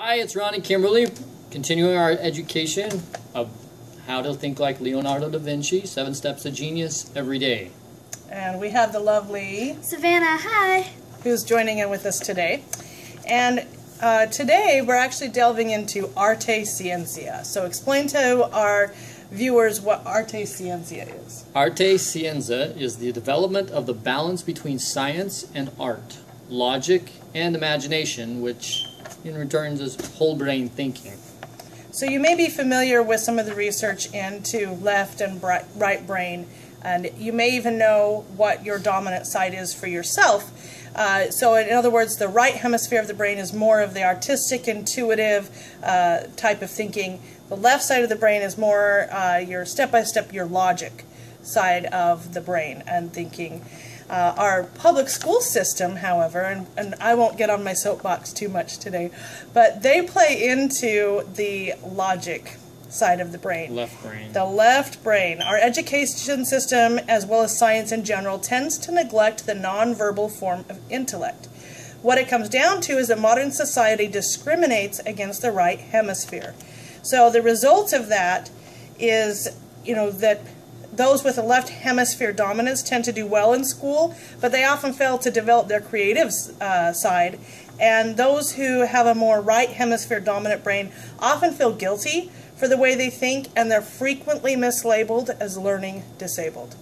Hi, it's Ronnie Kimberly, continuing our education of how to think like Leonardo da Vinci, Seven Steps to Genius every day. And we have the lovely Savannah, hi. who's joining in with us today. And uh, today we're actually delving into arte scienza. So explain to our viewers what arte scienza is. Arte Scienza is the development of the balance between science and art, logic and imagination, which in return is whole brain thinking. So you may be familiar with some of the research into left and right brain, and you may even know what your dominant side is for yourself. Uh, so, in other words, the right hemisphere of the brain is more of the artistic, intuitive uh, type of thinking. The left side of the brain is more uh, your step by step, your logic side of the brain and thinking. Uh, our public school system, however, and, and I won't get on my soapbox too much today, but they play into the logic side of the brain. Left brain. The left brain. Our education system, as well as science in general, tends to neglect the nonverbal form of intellect. What it comes down to is that modern society discriminates against the right hemisphere. So the result of that is, you know, that those with a left hemisphere dominance tend to do well in school, but they often fail to develop their creative uh, side. And those who have a more right hemisphere dominant brain often feel guilty for the way they think, and they're frequently mislabeled as learning disabled.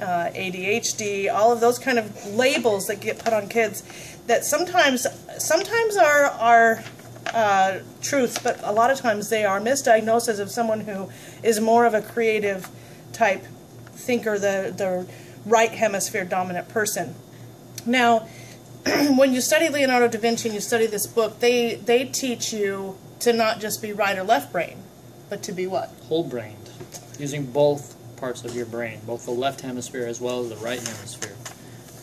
Uh, ADHD, all of those kind of labels that get put on kids that sometimes sometimes are are uh, truths, but a lot of times they are misdiagnoses of someone who is more of a creative type thinker, the, the right hemisphere dominant person. Now, when you study Leonardo da Vinci and you study this book, they, they teach you to not just be right or left brain, but to be what? Whole brained, using both parts of your brain, both the left hemisphere as well as the right hemisphere.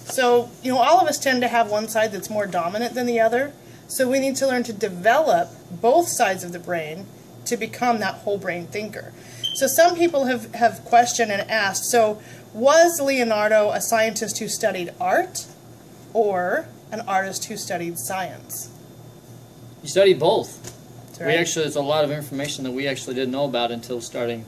So, you know, all of us tend to have one side that's more dominant than the other. So we need to learn to develop both sides of the brain to become that whole brain thinker. So some people have, have questioned and asked, so was Leonardo a scientist who studied art or an artist who studied science? You studied both. That's We actually, there's a lot of information that we actually didn't know about until starting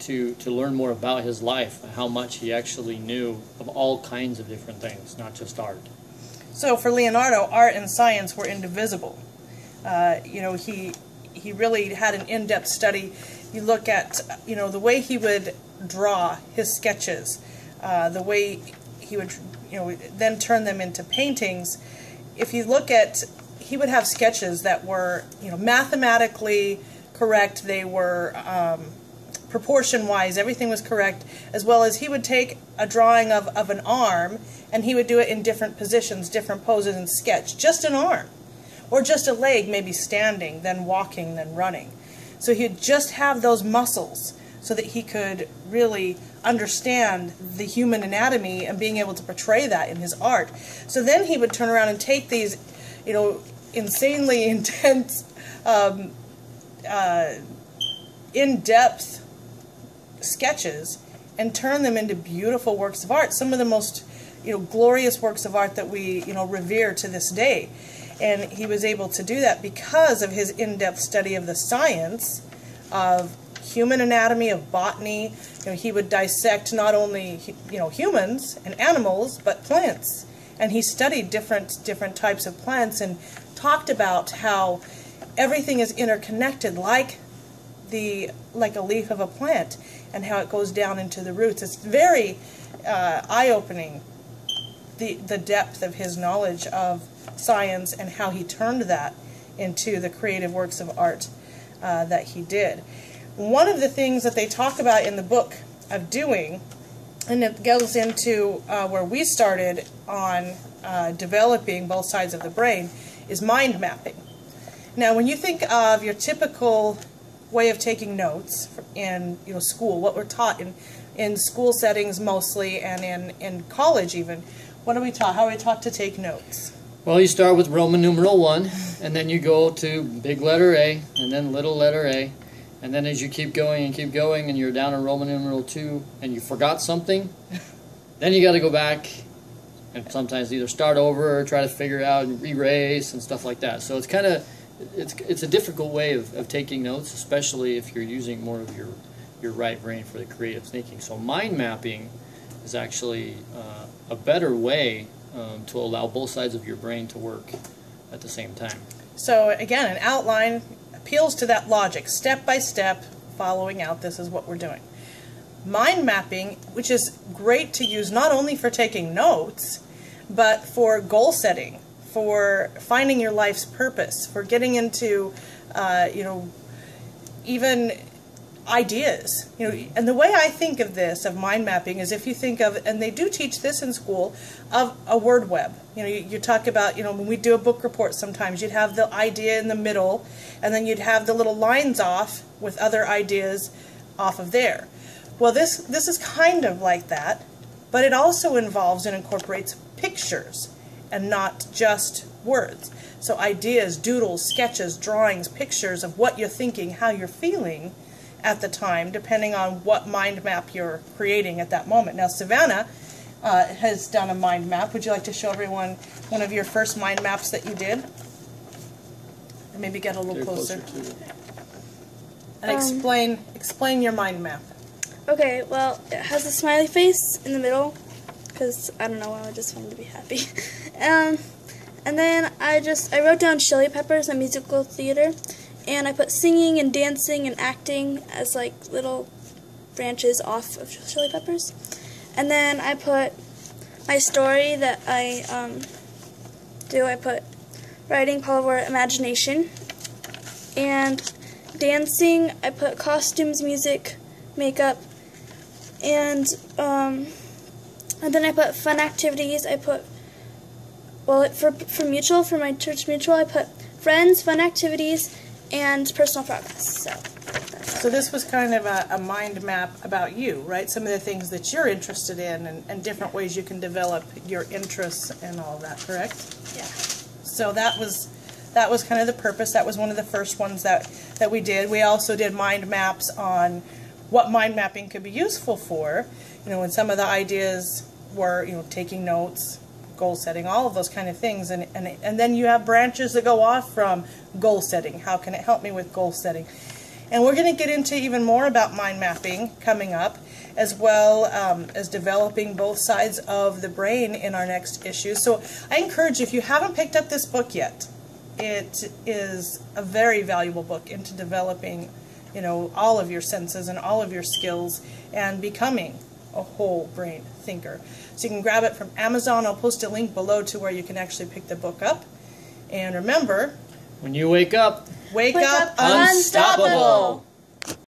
to, to learn more about his life, how much he actually knew of all kinds of different things, not just art. So for Leonardo, art and science were indivisible. Uh, you know, he he really had an in-depth study. You look at you know the way he would draw his sketches, uh, the way he would you know then turn them into paintings. If you look at, he would have sketches that were you know mathematically correct. They were um, proportion wise, everything was correct, as well as he would take a drawing of, of an arm and he would do it in different positions, different poses and sketch, just an arm. Or just a leg, maybe standing, then walking, then running. So he'd just have those muscles so that he could really understand the human anatomy and being able to portray that in his art. So then he would turn around and take these, you know, insanely intense, um, uh, in-depth sketches and turn them into beautiful works of art. Some of the most, you know, glorious works of art that we, you know, revere to this day. And he was able to do that because of his in-depth study of the science of human anatomy, of botany. You know, he would dissect not only, you know, humans and animals, but plants. And he studied different different types of plants and talked about how everything is interconnected like the like a leaf of a plant and how it goes down into the roots. It's very uh, eye-opening the the depth of his knowledge of science and how he turned that into the creative works of art uh, that he did. One of the things that they talk about in the book of doing, and it goes into uh, where we started on uh, developing both sides of the brain, is mind mapping. Now, when you think of your typical way of taking notes in you know school, what we're taught in in school settings mostly, and in in college even, what are we taught? How are we taught to take notes? Well, you start with Roman numeral 1, and then you go to big letter A, and then little letter A, and then as you keep going and keep going, and you're down in Roman numeral 2, and you forgot something, then you got to go back and sometimes either start over or try to figure out and erase and stuff like that. So it's kind of it's it's a difficult way of, of taking notes, especially if you're using more of your your right brain for the creative thinking. So mind mapping is actually uh, a better way um, to allow both sides of your brain to work at the same time. So again, an outline appeals to that logic, step by step, following out. This is what we're doing. Mind mapping, which is great to use not only for taking notes, but for goal setting, for finding your life's purpose, for getting into, uh, you know, even ideas. You know, mm-hmm. and the way I think of this, of mind mapping, is if you think of, and they do teach this in school, of a word web. You know, you, you talk about, you know, when we do a book report sometimes, you'd have the idea in the middle, and then you'd have the little lines off with other ideas off of there. Well, this, this is kind of like that, but it also involves and incorporates pictures and not just words. So ideas, doodles, sketches, drawings, pictures of what you're thinking, how you're feeling, at the time, depending on what mind map you're creating at that moment. Now, Savannah uh, has done a mind map. Would you like to show everyone one of your first mind maps that you did? Or maybe get a little closer. closer and um, explain explain your mind map. Okay, well, it has a smiley face in the middle because I don't know, why I just wanted to be happy. um, and then I just I wrote down Chili Peppers and musical theater and I put singing and dancing and acting as like little branches off of Chili Peppers. And then I put my story that I um, do, I put writing, power, imagination. And dancing, I put costumes, music, makeup, and um, and then I put fun activities. I put well for for mutual for my church mutual. I put friends, fun activities, and personal progress. So. So this was kind of a, a, mind map about you, right? Some of the things that you're interested in and, and, different ways you can develop your interests and all that, correct? Yeah. So that was that was kind of the purpose. That was one of the first ones that, that we did. We also did mind maps on what mind mapping could be useful for. You know, and some of the ideas were, you know, taking notes, goal setting, all of those kind of things. And, and, and then you have branches that go off from goal setting. How can it help me with goal setting? And we're going to get into even more about mind mapping coming up, as well um, as developing both sides of the brain in our next issue. So I encourage you, if you haven't picked up this book yet, it is a very valuable book into developing, you know, all of your senses and all of your skills and becoming a whole brain thinker. So you can grab it from Amazon. I'll post a link below to where you can actually pick the book up. And remember, when you wake up, wake, wake up, up unstoppable. unstoppable.